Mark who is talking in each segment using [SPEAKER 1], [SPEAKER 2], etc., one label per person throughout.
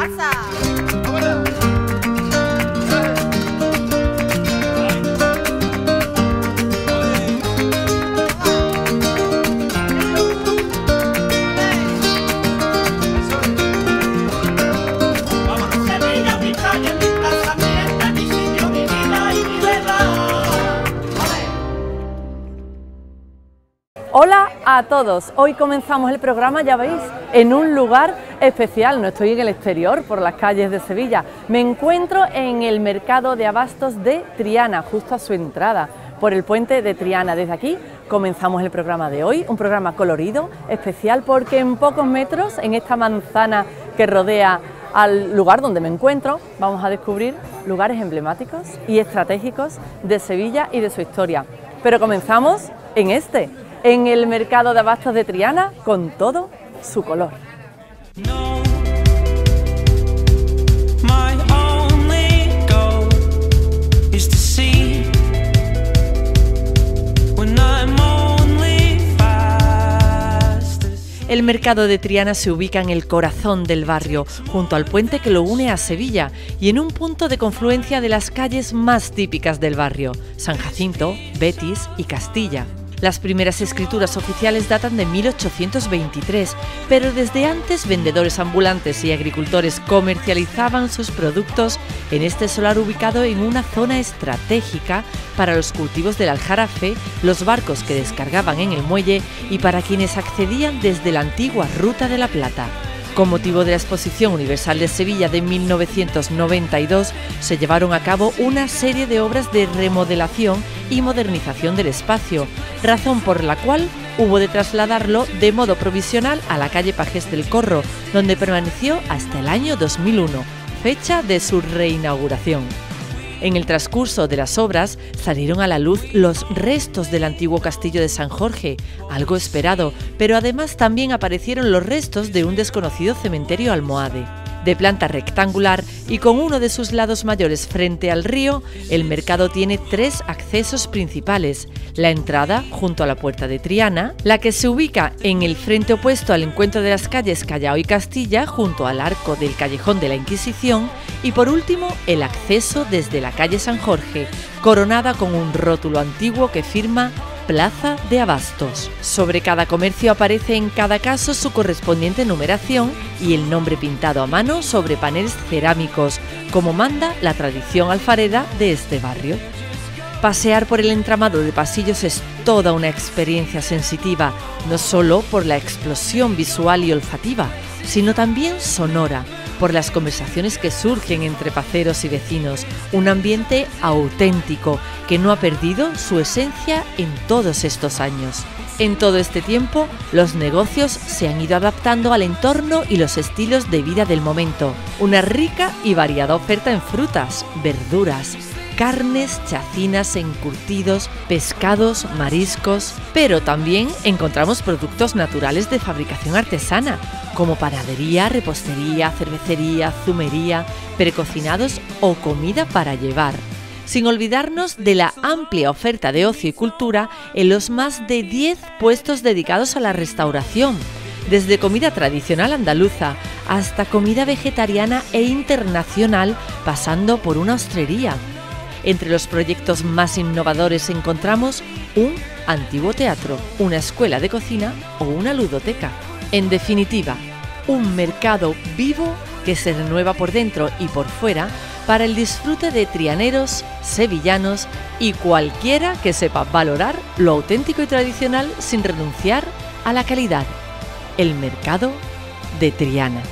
[SPEAKER 1] Sevilla,
[SPEAKER 2] a todos, hoy comenzamos el programa, ya veis, en un lugar especial, no estoy en el exterior, por las calles de Sevilla, me encuentro en el mercado de abastos de Triana, justo a su entrada, por el puente de Triana. Desde aquí comenzamos el programa de hoy, un programa colorido, especial, porque en pocos metros, en esta manzana que rodea al lugar donde me encuentro, vamos a descubrir lugares emblemáticos y estratégicos de Sevilla y de su historia. Pero comenzamos en este, en el mercado de abastos de Triana, con todo su color. El mercado de Triana se ubica en el corazón del barrio, junto al puente que lo une a Sevilla y en un punto de confluencia de las calles más típicas del barrio, San Jacinto, Betis y Castilla. Las primeras escrituras oficiales datan de 1823, pero desde antes vendedores ambulantes y agricultores comercializaban sus productos en este solar ubicado en una zona estratégica para los cultivos del aljarafe, los barcos que descargaban en el muelle y para quienes accedían desde la antigua Ruta de la Plata. Con motivo de la Exposición Universal de Sevilla de 1992, se llevaron a cabo una serie de obras de remodelación y modernización del espacio, razón por la cual hubo de trasladarlo de modo provisional a la calle Pajés del Corro, donde permaneció hasta el año 2001, fecha de su reinauguración. En el transcurso de las obras salieron a la luz los restos del antiguo castillo de San Jorge, algo esperado, pero además también aparecieron los restos de un desconocido cementerio almohade. De planta rectangular y con uno de sus lados mayores frente al río, el mercado tiene tres accesos principales. La entrada, junto a la puerta de Triana, la que se ubica en el frente opuesto al encuentro de las calles Callao y Castilla, junto al arco del Callejón de la Inquisición, y por último, el acceso desde la calle San Jorge, coronada con un rótulo antiguo que firma Plaza de Abastos. Sobre cada comercio aparece en cada caso su correspondiente numeración y el nombre pintado a mano sobre paneles cerámicos, como manda la tradición alfareda de este barrio. Pasear por el entramado de pasillos es toda una experiencia sensitiva, no solo por la explosión visual y olfativa, sino también sonora, por las conversaciones que surgen entre paceros y vecinos, un ambiente auténtico que no ha perdido su esencia en todos estos años. En todo este tiempo, los negocios se han ido adaptando al entorno y los estilos de vida del momento. Una rica y variada oferta en frutas, verduras, carnes, chacinas, encurtidos, pescados, mariscos, pero también encontramos productos naturales de fabricación artesana, como panadería, repostería, cervecería, zumería, precocinados o comida para llevar. Sin olvidarnos de la amplia oferta de ocio y cultura en los más de 10 puestos dedicados a la restauración, desde comida tradicional andaluza hasta comida vegetariana e internacional, pasando por una ostrería. Entre los proyectos más innovadores encontramos un antiguo teatro, una escuela de cocina o una ludoteca. En definitiva, un mercado vivo que se renueva por dentro y por fuera para el disfrute de trianeros, sevillanos y cualquiera que sepa valorar lo auténtico y tradicional sin renunciar a la calidad. El mercado de Triana.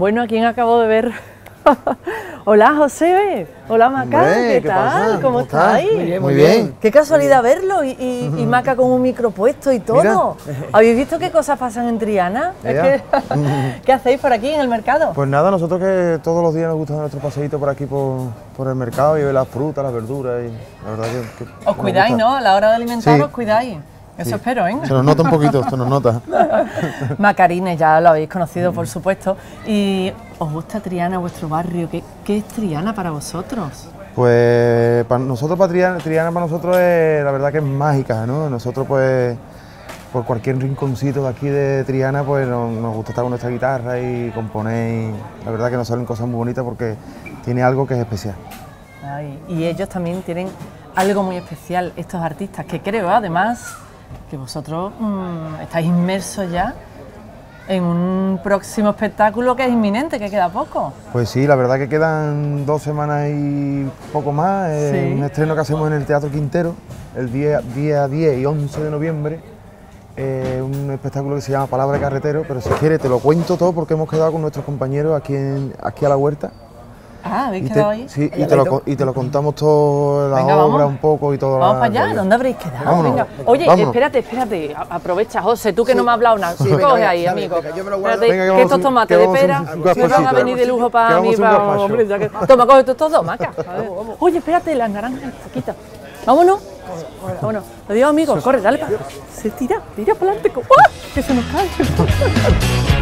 [SPEAKER 2] Bueno, ¿a quién acabo de ver? Hola, José. Hola, Maca.
[SPEAKER 3] Hombre,
[SPEAKER 2] ¿Qué,
[SPEAKER 3] ¿qué
[SPEAKER 2] tal?
[SPEAKER 3] pasa?
[SPEAKER 2] ¿Cómo,
[SPEAKER 3] estás?
[SPEAKER 2] estáis?
[SPEAKER 3] Muy bien, muy bien.
[SPEAKER 2] Qué casualidad verlo y, y- y Maca con un micro puesto y todo. ¿Habéis visto qué cosas pasan en Triana? Es
[SPEAKER 3] Ya.
[SPEAKER 2] que- ¿Qué hacéis por aquí en el mercado?
[SPEAKER 3] Pues nada, nosotros que todos los días nos gusta dar nuestro paseíto por aquí por, por el mercado y ver las frutas, las verduras y la verdad que, que
[SPEAKER 2] os cuidáis. ¿no? A la hora de alimentaros,
[SPEAKER 3] Sí.
[SPEAKER 2] os cuidáis. Eso espero, ¿eh?
[SPEAKER 3] Se nos nota un poquito, se nos nota.
[SPEAKER 2] Macarines, ya lo habéis conocido, por supuesto. ¿Y os gusta Triana, vuestro barrio? ¿Qué, qué es Triana para vosotros?
[SPEAKER 3] Pues para nosotros, para Triana, Triana para nosotros es la verdad que es mágica, ¿no? Nosotros pues por cualquier rinconcito de aquí de Triana pues nos, nos gusta estar con nuestra guitarra y componer y la verdad que nos salen cosas muy bonitas porque tiene algo que es especial.
[SPEAKER 2] Ay, y ellos también tienen algo muy especial, estos artistas, que creo además que vosotros mm, estáis inmersos ya en un próximo espectáculo que es inminente, que queda poco.
[SPEAKER 3] Pues sí, la verdad que quedan dos semanas y poco más.
[SPEAKER 2] Sí.
[SPEAKER 3] un estreno que hacemos en el Teatro Quintero el día, día 10 y 11 de noviembre. Eh, un espectáculo que se llama Palabra de Carretero, pero si quieres te lo cuento todo porque hemos quedado con nuestros compañeros aquí, en- aquí a la huerta.
[SPEAKER 2] Ah, ¿habéis quedado ahí?
[SPEAKER 3] sí, y te, lo, y te lo contamos todo, la
[SPEAKER 2] Venga,
[SPEAKER 3] obra
[SPEAKER 2] vamos.
[SPEAKER 3] un poco y todo.
[SPEAKER 2] Vamos
[SPEAKER 3] la-
[SPEAKER 2] para allá. ¿dónde habréis quedado?
[SPEAKER 3] Vámonos.
[SPEAKER 2] Venga. Oye,
[SPEAKER 3] Vámonos.
[SPEAKER 2] espérate, espérate, aprovecha, José, tú que no me has hablado nada.
[SPEAKER 4] venga,
[SPEAKER 2] Coge
[SPEAKER 4] venga,
[SPEAKER 2] ahí, amigo.
[SPEAKER 4] venga, yo me lo guardo.
[SPEAKER 2] Espérate,
[SPEAKER 3] Venga, que
[SPEAKER 2] estos tomates de pera me van a venir de lujo para mí, para
[SPEAKER 3] gazpacho.
[SPEAKER 2] hombre, ya que- Toma, coge tú estos dos, maca. Oye, espérate, las naranjas, quita. Vámonos. Vámonos. Adiós, amigo. Corre, dale para. Se tira, tira para adelante. ¡Ah! Que se nos cae.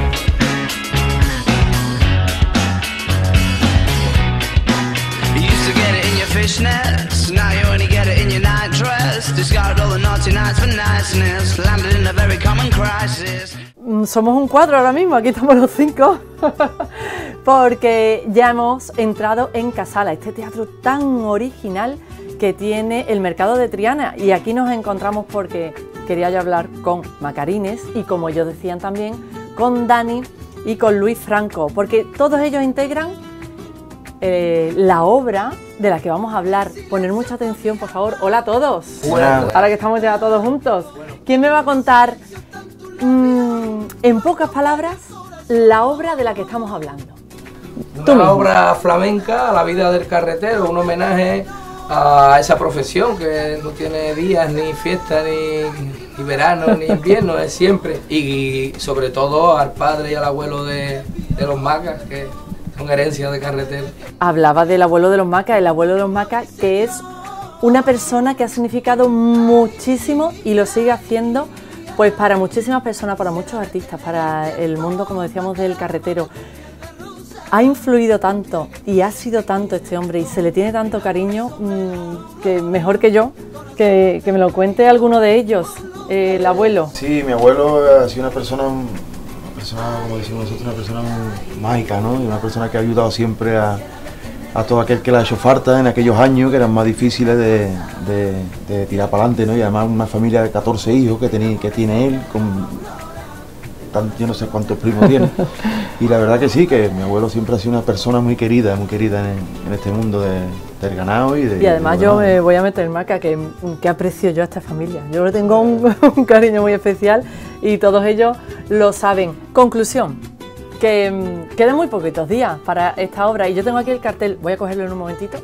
[SPEAKER 2] Somos un cuadro ahora mismo, aquí estamos los cinco, porque ya hemos entrado en Casala, este teatro tan original que tiene el mercado de Triana. Y aquí nos encontramos porque quería yo hablar con Macarines y, como ellos decían también, con Dani y con Luis Franco, porque todos ellos integran eh, la obra de la que vamos a hablar. Poner mucha atención, por favor. Hola a todos. Ahora que estamos ya todos juntos. ¿Quién me va a contar, mm, en pocas palabras, la obra de la que estamos hablando?
[SPEAKER 5] Una obra flamenca la vida del carretero, un homenaje a esa profesión que no tiene días, ni fiesta, ni, ni verano, ni invierno, es siempre. Y, sobre todo al padre y al abuelo de, de los macas, que son herencias de carretero.
[SPEAKER 2] Hablaba del abuelo de los macas, el abuelo de los macas, que es una persona que ha significado muchísimo y lo sigue haciendo pues para muchísimas personas, para muchos artistas, para el mundo, como decíamos, del carretero. Ha influido tanto y ha sido tanto este hombre y se le tiene tanto cariño mm, que mejor que yo que, que me lo cuente alguno de ellos, eh, el abuelo.
[SPEAKER 3] Sí, mi abuelo ha sido una persona, persona, como decimos nosotros, una persona mágica, ¿no? Y una persona que ha ayudado siempre a, a todo aquel que le ha hecho falta en aquellos años que eran más difíciles de, de- tirar para adelante, ¿no? Y además una familia de 14 hijos que, tenía, que tiene él, con tan- yo no sé cuántos primos tiene. Y la verdad que sí, que mi abuelo siempre ha sido una persona muy querida, muy querida en, en este mundo de- del ganado y de...
[SPEAKER 2] Y además yo me voy a meter marca que, que aprecio yo a esta familia. Yo le tengo un, un cariño muy especial y todos ellos lo saben. Conclusión, que mm, quedan muy poquitos días para esta obra y yo tengo aquí el cartel, voy a cogerlo en un momentito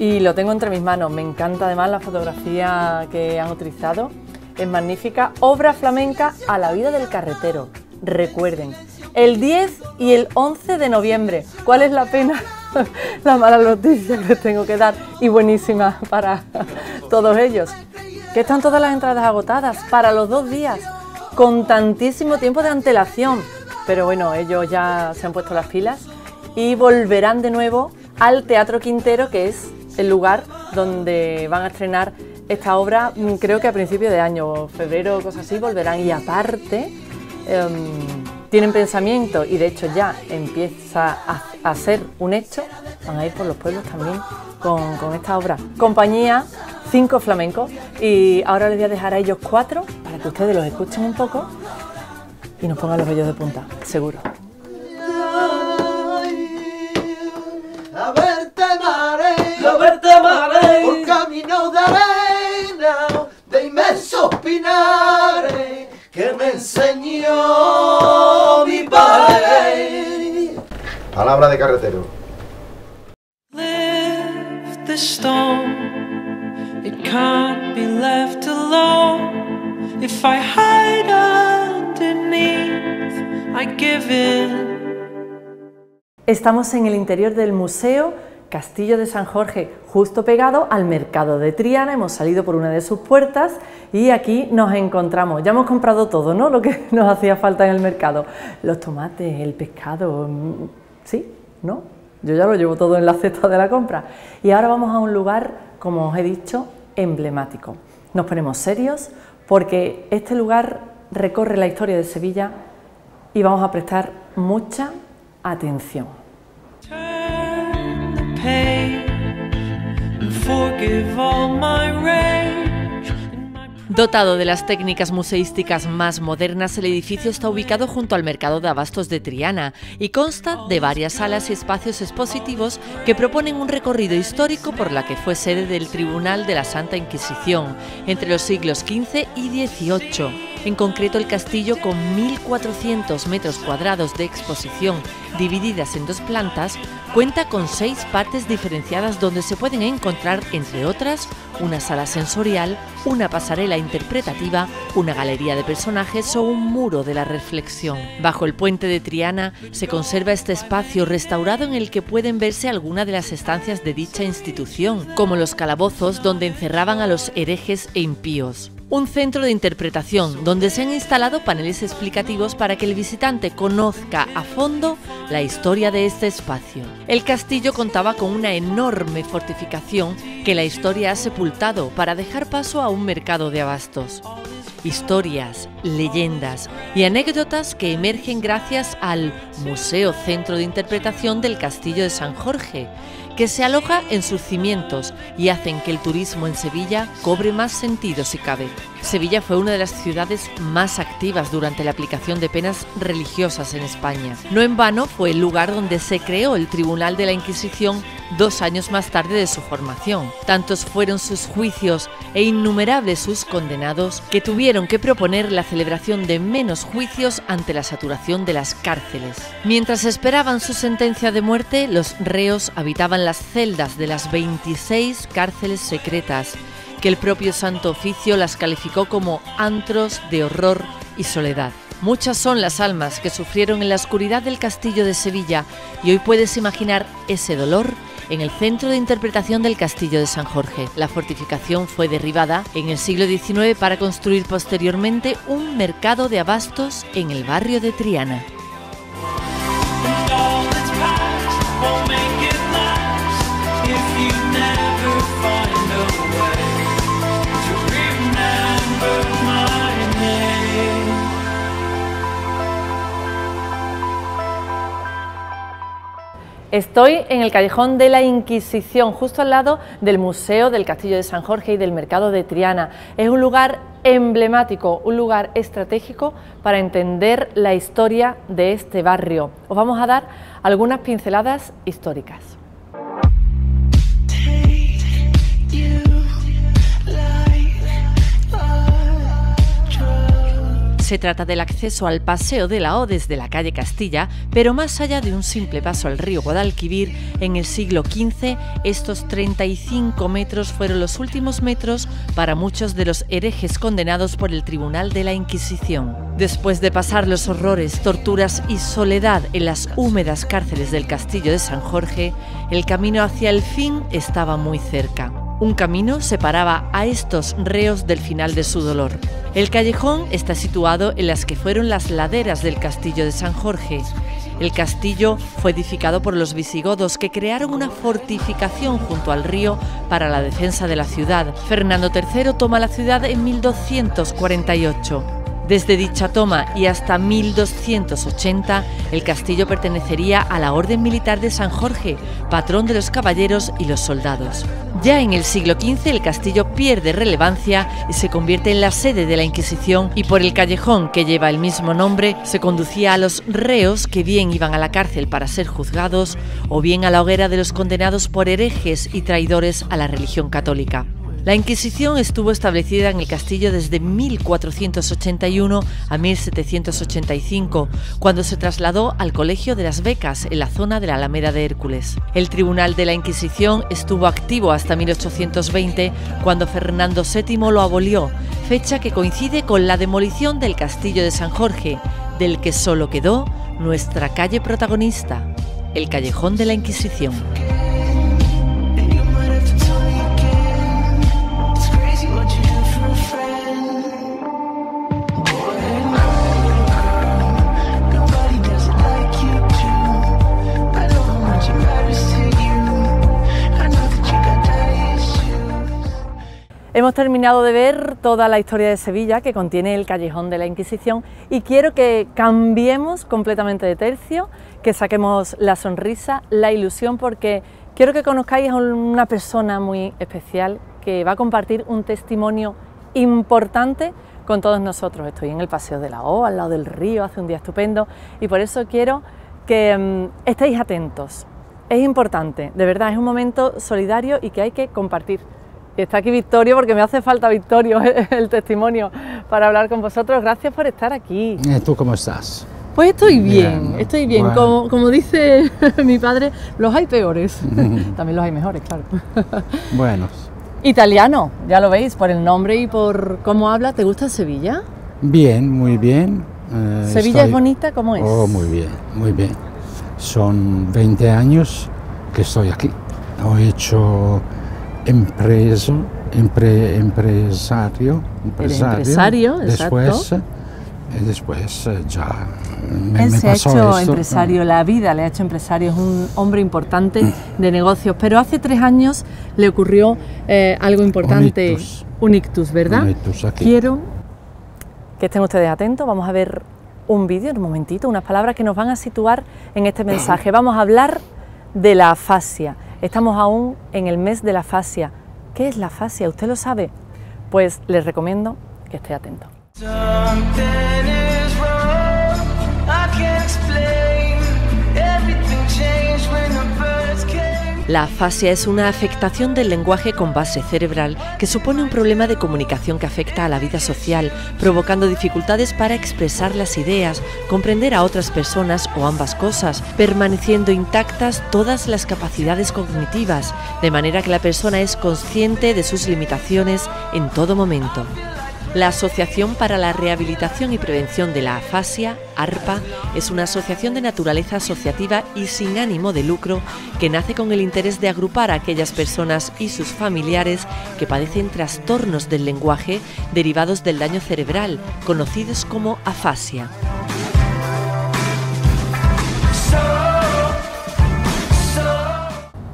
[SPEAKER 2] y lo tengo entre mis manos. Me encanta además la fotografía que han utilizado. Es magnífica. Obra flamenca a la vida del carretero. Recuerden, el 10 y el 11 de noviembre. ¿Cuál es la pena? la mala noticia que les tengo que dar y buenísima para todos ellos. Que están todas las entradas agotadas para los dos días, con tantísimo tiempo de antelación. Pero bueno, ellos ya se han puesto las pilas y volverán de nuevo al Teatro Quintero, que es el lugar donde van a estrenar esta obra, mm, creo que a principios de año, febrero, cosas así, volverán. Y aparte, em, tienen pensamiento y de hecho ya empieza a, a ser un hecho, van a ir por los pueblos también con, con esta obra. Compañía, cinco flamencos, y ahora les voy a dejar a ellos cuatro para que ustedes los escuchen un poco y nos pongan los vellos de punta, seguro.
[SPEAKER 4] A verte mare,
[SPEAKER 5] A verte mare.
[SPEAKER 4] por camino de arena, de inmensos pinares, que me enseñó mi padre.
[SPEAKER 3] Palabra de carretero.
[SPEAKER 6] Lift the stone, it can't be left alone. If I hide underneath, I give in.
[SPEAKER 2] Estamos en el interior del museo Castillo de San Jorge, justo pegado al mercado de Triana. Hemos salido por una de sus puertas y aquí nos encontramos. Ya hemos comprado todo, ¿no? Lo que nos hacía falta en el mercado. Los tomates, el pescado, mm, ¿sí? ¿No? Yo ya lo llevo todo en la cesta de la compra. Y ahora vamos a un lugar, como os he dicho, emblemático. Nos ponemos serios porque este lugar recorre la historia de Sevilla y vamos a prestar mucha atención. Dotado de las técnicas museísticas más modernas, el edificio está ubicado junto al mercado de abastos de Triana y consta de varias salas y espacios expositivos que proponen un recorrido histórico por la que fue sede del Tribunal de la Santa Inquisición entre los siglos XV y XVIII. En concreto, el castillo, con 1.400 metros cuadrados de exposición divididas en dos plantas, cuenta con seis partes diferenciadas donde se pueden encontrar, entre otras, una sala sensorial, una pasarela interpretativa, una galería de personajes o un muro de la reflexión. Bajo el puente de Triana se conserva este espacio restaurado en el que pueden verse algunas de las estancias de dicha institución, como los calabozos donde encerraban a los herejes e impíos un centro de interpretación donde se han instalado paneles explicativos para que el visitante conozca a fondo la historia de este espacio. El castillo contaba con una enorme fortificación que la historia ha sepultado para dejar paso a un mercado de abastos. Historias, leyendas y anécdotas que emergen gracias al Museo Centro de Interpretación del Castillo de San Jorge, que se aloja en sus cimientos y hacen que el turismo en Sevilla cobre más sentido si cabe. Sevilla fue una de las ciudades más activas durante la aplicación de penas religiosas en España. No en vano fue el lugar donde se creó el Tribunal de la Inquisición dos años más tarde de su formación. Tantos fueron sus juicios e innumerables sus condenados que tuvieron que proponer la celebración de menos juicios ante la saturación de las cárceles. Mientras esperaban su sentencia de muerte, los reos habitaban las celdas de las 26 cárceles secretas, que el propio Santo Oficio las calificó como antros de horror y soledad. Muchas son las almas que sufrieron en la oscuridad del castillo de Sevilla y hoy puedes imaginar ese dolor en el centro de interpretación del castillo de San Jorge. La fortificación fue derribada en el siglo XIX para construir posteriormente un mercado de abastos en el barrio de Triana. Estoy en el callejón de la Inquisición, justo al lado del Museo del Castillo de San Jorge y del Mercado de Triana. Es un lugar emblemático, un lugar estratégico para entender la historia de este barrio. Os vamos a dar algunas pinceladas históricas. Se trata del acceso al Paseo de la O desde la calle Castilla, pero más allá de un simple paso al río Guadalquivir, en el siglo XV estos 35 metros fueron los últimos metros para muchos de los herejes condenados por el Tribunal de la Inquisición. Después de pasar los horrores, torturas y soledad en las húmedas cárceles del castillo de San Jorge, el camino hacia el fin estaba muy cerca. Un camino separaba a estos reos del final de su dolor. El callejón está situado en las que fueron las laderas del castillo de San Jorge. El castillo fue edificado por los visigodos que crearon una fortificación junto al río para la defensa de la ciudad. Fernando III toma la ciudad en 1248. Desde dicha toma y hasta 1280, el castillo pertenecería a la Orden Militar de San Jorge, patrón de los caballeros y los soldados. Ya en el siglo XV el castillo pierde relevancia y se convierte en la sede de la Inquisición y por el callejón que lleva el mismo nombre se conducía a los reos que bien iban a la cárcel para ser juzgados o bien a la hoguera de los condenados por herejes y traidores a la religión católica. La Inquisición estuvo establecida en el castillo desde 1481 a 1785, cuando se trasladó al Colegio de las Becas en la zona de la Alameda de Hércules. El Tribunal de la Inquisición estuvo activo hasta 1820, cuando Fernando VII lo abolió, fecha que coincide con la demolición del castillo de San Jorge, del que solo quedó nuestra calle protagonista, el Callejón de la Inquisición. Hemos terminado de ver toda la historia de Sevilla que contiene el callejón de la Inquisición y quiero que cambiemos completamente de tercio, que saquemos la sonrisa, la ilusión, porque quiero que conozcáis a una persona muy especial que va a compartir un testimonio importante con todos nosotros. Estoy en el Paseo de la O, al lado del río, hace un día estupendo y por eso quiero que mm, estéis atentos. Es importante, de verdad, es un momento solidario y que hay que compartir. Y está aquí Victorio porque me hace falta Victorio el testimonio para hablar con vosotros. Gracias por estar aquí.
[SPEAKER 7] ¿Y tú cómo estás?
[SPEAKER 2] Pues estoy bien,
[SPEAKER 7] Bien,
[SPEAKER 2] estoy bien.
[SPEAKER 7] bueno.
[SPEAKER 2] Como, como dice mi padre, los hay peores. También los hay mejores, claro.
[SPEAKER 7] Bueno,
[SPEAKER 2] Italiano, ya lo veis, por el nombre y por cómo habla. ¿Te gusta Sevilla?
[SPEAKER 7] bien, muy bien. Eh,
[SPEAKER 2] ¿Sevilla
[SPEAKER 7] estoy-
[SPEAKER 2] es bonita? ¿Cómo es?
[SPEAKER 7] Oh, muy bien, muy bien. Son 20 años que estoy aquí. He hecho empreso, empre- empresario, empresario.
[SPEAKER 2] empresario,
[SPEAKER 7] después, eh, después eh, ya me,
[SPEAKER 2] Él
[SPEAKER 7] me
[SPEAKER 2] se ha hecho
[SPEAKER 7] esto.
[SPEAKER 2] empresario, la vida le ha hecho empresario, es un hombre importante de negocios, pero hace tres años le ocurrió eh, algo importante,
[SPEAKER 7] Un ictus.
[SPEAKER 2] un ictus, ¿verdad?
[SPEAKER 7] Un ictus aquí.
[SPEAKER 2] Quiero que estén ustedes atentos, vamos a ver un vídeo en un momentito, unas palabras que nos van a situar en este mensaje. Vamos a hablar de la afasia. Estamos aún en el mes de la afasia. ¿Qué es la afasia? ¿Usted lo sabe? Pues les recomiendo que esté atento. La afasia es una afectación del lenguaje con base cerebral que supone un problema de comunicación que afecta a la vida social, provocando dificultades para expresar las ideas, comprender a otras personas o ambas cosas, permaneciendo intactas todas las capacidades cognitivas, de manera que la persona es consciente de sus limitaciones en todo momento. La Asociación para la Rehabilitación y Prevención de la Afasia, ARPA, es una asociación de naturaleza asociativa y sin ánimo de lucro que nace con el interés de agrupar a aquellas personas y sus familiares que padecen trastornos del lenguaje derivados del daño cerebral, conocidos como afasia.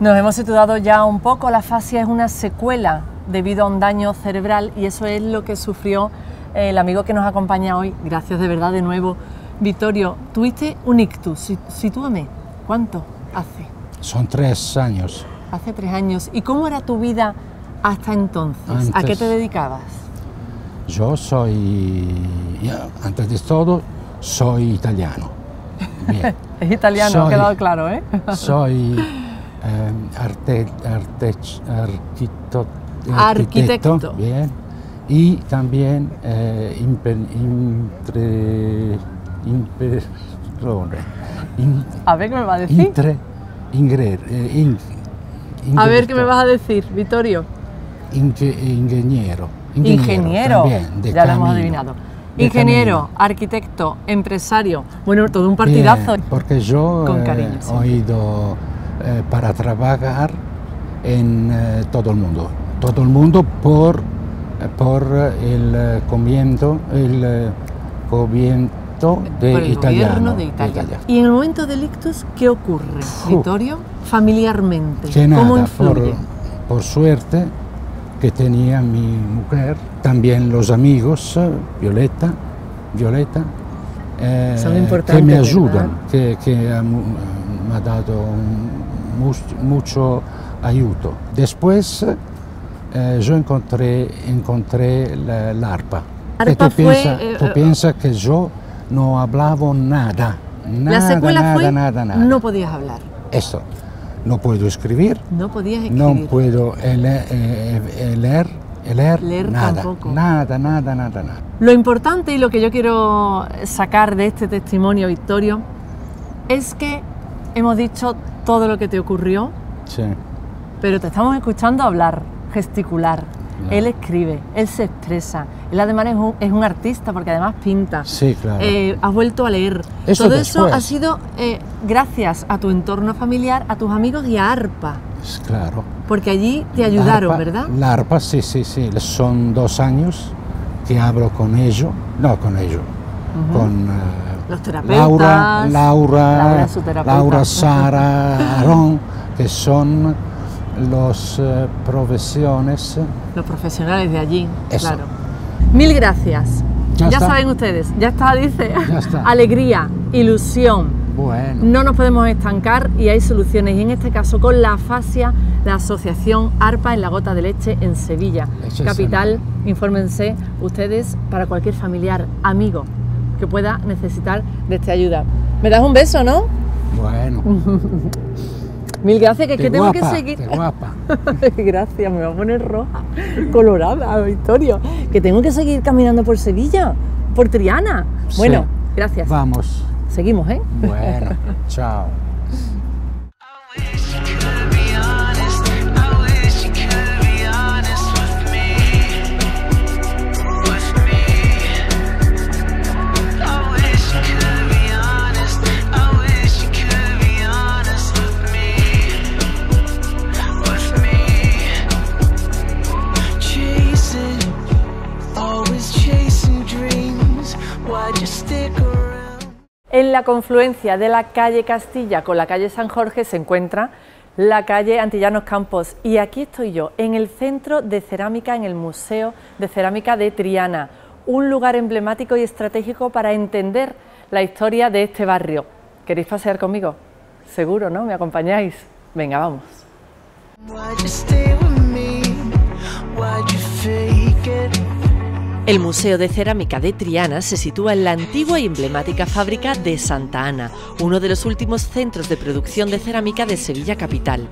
[SPEAKER 2] Nos hemos situado ya un poco, la afasia es una secuela debido a un daño cerebral y eso es lo que sufrió eh, el amigo que nos acompaña hoy. Gracias de verdad de nuevo. Victorio, tuviste un ictus, Si- sitúame, ¿cuánto hace?
[SPEAKER 7] Son tres años.
[SPEAKER 2] Hace tres años. ¿Y cómo era tu vida hasta entonces? ¿A qué te dedicabas?
[SPEAKER 7] Yo soy, antes de todo, soy italiano. Bien.
[SPEAKER 2] Es italiano, ha quedado claro, ¿eh?
[SPEAKER 7] Soy eh, arte, arte- arquitecto,
[SPEAKER 2] Arquitecto.
[SPEAKER 7] bien, y también eh, impe- impre- in-
[SPEAKER 2] A ver qué me va a decir.
[SPEAKER 7] intre- ingrer- eh, in-
[SPEAKER 2] A ver qué me vas a decir, Victorio.
[SPEAKER 7] inge- ingeniero,
[SPEAKER 2] Ingeniero,
[SPEAKER 7] también, de
[SPEAKER 2] ya lo hemos
[SPEAKER 7] camino,
[SPEAKER 2] adivinado. Ingeniero,
[SPEAKER 7] camino.
[SPEAKER 2] arquitecto, empresario. Bueno, todo un partidazo.
[SPEAKER 7] Bien, porque yo
[SPEAKER 2] Con
[SPEAKER 7] eh,
[SPEAKER 2] cariño,
[SPEAKER 7] he
[SPEAKER 2] siempre.
[SPEAKER 7] ido eh, para trabajar en eh, todo el mundo. Todo el mundo por, por el eh, comienzo, el eh, comienzo de
[SPEAKER 2] por el
[SPEAKER 7] italiano.
[SPEAKER 2] gobierno de Italia. Y en el momento del ictus, ¿qué ocurre, Vittorio? Familiarmente,
[SPEAKER 7] Que
[SPEAKER 2] ¿cómo
[SPEAKER 7] nada, por,
[SPEAKER 2] influye?
[SPEAKER 7] por suerte que tenía mi mujer, también los amigos, eh, Violeta, Violeta, eh, que me ayudan, que, que me ha dado un mus- mucho ayudo. Después eh, yo encontré, encontré la, la arpa.
[SPEAKER 2] Arpa
[SPEAKER 7] Y tú piensas
[SPEAKER 2] eh,
[SPEAKER 7] tú
[SPEAKER 2] eh,
[SPEAKER 7] piensas que yo no hablaba nada, nada,
[SPEAKER 2] La secuela
[SPEAKER 7] nada,
[SPEAKER 2] fue,
[SPEAKER 7] nada, nada.
[SPEAKER 2] no podías hablar,
[SPEAKER 7] Esto, no puedo escribir,
[SPEAKER 2] no podías
[SPEAKER 7] no
[SPEAKER 2] escribir.
[SPEAKER 7] puedo ele- eh, eh, leer, leer,
[SPEAKER 2] Leer
[SPEAKER 7] nada,
[SPEAKER 2] tampoco.
[SPEAKER 7] nada, nada, nada, nada.
[SPEAKER 2] Lo importante y lo que yo quiero sacar de este testimonio, Victorio, es que hemos dicho todo lo que te ocurrió,
[SPEAKER 7] Sí,
[SPEAKER 2] pero te estamos escuchando hablar, gesticular.
[SPEAKER 7] Claro.
[SPEAKER 2] Él escribe, él se expresa, él además es un, es un artista porque además pinta.
[SPEAKER 7] sí, claro.
[SPEAKER 2] Eh, has vuelto a leer.
[SPEAKER 7] Eso
[SPEAKER 2] Todo eso ha sido eh, gracias a tu entorno familiar, a tus amigos y a ARPA,
[SPEAKER 7] Es claro.
[SPEAKER 2] porque allí te
[SPEAKER 7] La
[SPEAKER 2] ayudaron,
[SPEAKER 7] arpa-
[SPEAKER 2] ¿verdad?
[SPEAKER 7] La arpa, sí, sí, sí. Son dos años que hablo con ellos, no con ellos, con eh,
[SPEAKER 2] Los terapeutas.
[SPEAKER 7] Laura, Laura,
[SPEAKER 2] Laura es su terapeuta.
[SPEAKER 7] Laura, Sara, Aaron, que son los eh, profesiones.
[SPEAKER 2] Los profesionales de allí,
[SPEAKER 7] Eso.
[SPEAKER 2] claro. Mil gracias.
[SPEAKER 7] Ya
[SPEAKER 2] saben ustedes, ya está, dice.
[SPEAKER 7] Ya está.
[SPEAKER 2] Alegría, ilusión.
[SPEAKER 7] Bueno,
[SPEAKER 2] No nos podemos estancar y hay soluciones. Y en este caso con la afasia, la asociación ARPA en la gota de leche en Sevilla, capital. Infórmense ustedes para cualquier familiar, amigo que pueda necesitar de esta ayuda. ¿Me das un beso, no?
[SPEAKER 7] bueno.
[SPEAKER 2] Mil gracias, que es que tengo
[SPEAKER 7] guapa,
[SPEAKER 2] que seguir.
[SPEAKER 7] guapa.
[SPEAKER 2] Gracias, me va a poner roja, colorada, Victorio. Que tengo que seguir caminando por Sevilla, por Triana. Bueno,
[SPEAKER 7] Sí.
[SPEAKER 2] gracias.
[SPEAKER 7] Vamos.
[SPEAKER 2] Seguimos, ¿eh?
[SPEAKER 7] Bueno, chao.
[SPEAKER 2] En la confluencia de la calle Castilla con la calle San Jorge se encuentra la calle Antillanos Campos y aquí estoy yo, en el centro de cerámica, en el Museo de Cerámica de Triana, un lugar emblemático y estratégico para entender la historia de este barrio. ¿Queréis pasear conmigo? Seguro, ¿no? ¿Me acompañáis? Venga, vamos.
[SPEAKER 6] Why'd?
[SPEAKER 2] El Museo de Cerámica de Triana se sitúa en la antigua y emblemática fábrica de Santa Ana, uno de los últimos centros de producción de cerámica de Sevilla capital.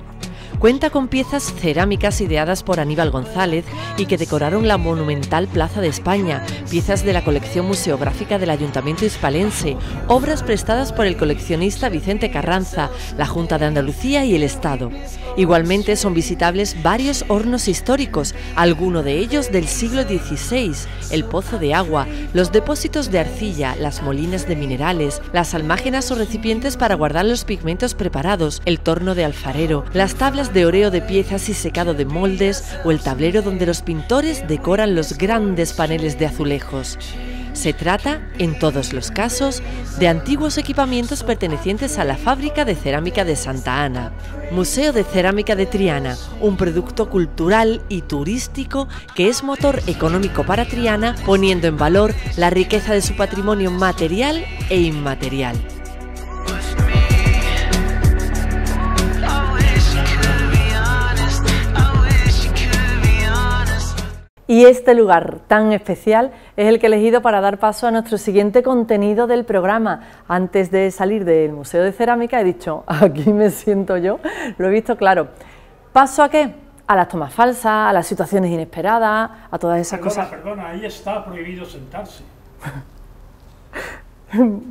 [SPEAKER 2] Cuenta con piezas cerámicas ideadas por Aníbal González y que decoraron la monumental Plaza de España, piezas de la colección museográfica del Ayuntamiento hispalense, obras prestadas por el coleccionista Vicente Carranza, la Junta de Andalucía y el Estado. Igualmente son visitables varios hornos históricos, alguno de ellos del siglo XVI, el pozo de agua, los depósitos de arcilla, las molinas de minerales, las almágenas o recipientes para guardar los pigmentos preparados, el torno de alfarero, las tablas de oreo de piezas y secado de moldes o el tablero donde los pintores decoran los grandes paneles de azulejos. Se trata, en todos los casos, de antiguos equipamientos pertenecientes a la fábrica de cerámica de Santa Ana. Museo de Cerámica de Triana, un producto cultural y turístico que es motor económico para Triana, poniendo en valor la riqueza de su patrimonio material e inmaterial. Y este lugar tan especial es el que he elegido para dar paso a nuestro siguiente contenido del programa. Antes de salir del Museo de Cerámica he dicho, aquí me siento yo, lo he visto claro. ¿Paso a qué? A las tomas falsas, a las situaciones inesperadas, a todas esas
[SPEAKER 8] Perdona,
[SPEAKER 2] cosas.
[SPEAKER 8] perdona, ahí está prohibido sentarse.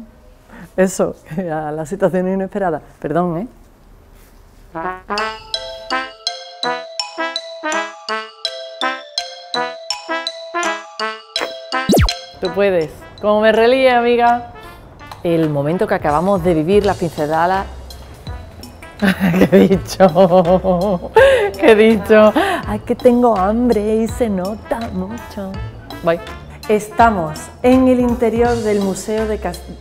[SPEAKER 2] Eso, a las situaciones inesperadas. Perdón, ¿eh? Tú puedes. Como me relíe, amiga. El momento que acabamos de vivir, las pinceladas. ¿Qué he dicho? ¿Qué he dicho? Ay, que tengo hambre y se nota mucho. Voy. Estamos en el interior del Museo de Castilla.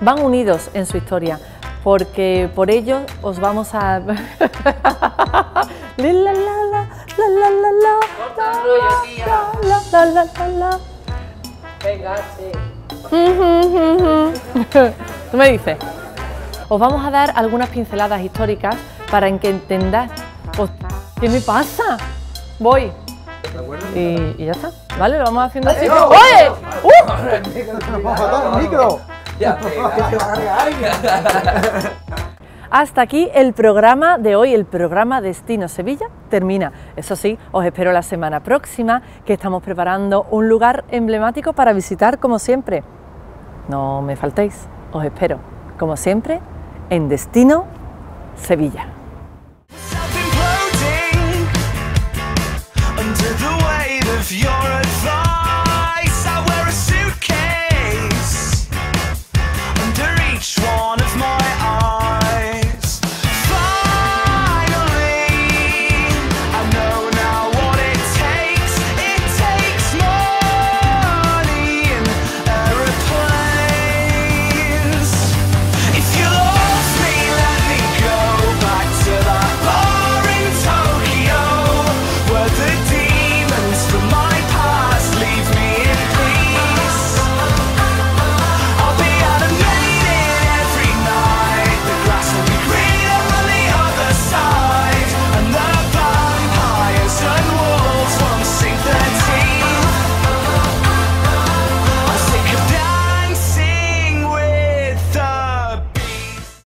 [SPEAKER 2] Van unidos en su historia, porque por ello os vamos a. La, la, la, la, la, la, la, la, la, la, la, la, la.
[SPEAKER 5] Venga, sí.
[SPEAKER 2] Tú me dices. Os vamos a dar algunas pinceladas históricas para que entendáis. ¿Qué me pasa? Voy. Y, y ya está. ¿Vale? Lo vamos haciendo así. ¡Oye! ¡Uh!
[SPEAKER 3] micro!
[SPEAKER 5] Ya.
[SPEAKER 2] Hasta aquí el programa de hoy, el programa Destino Sevilla termina. Eso sí, os espero la semana próxima, que estamos preparando un lugar emblemático para visitar como siempre. No me faltéis, os espero, como siempre, en Destino Sevilla.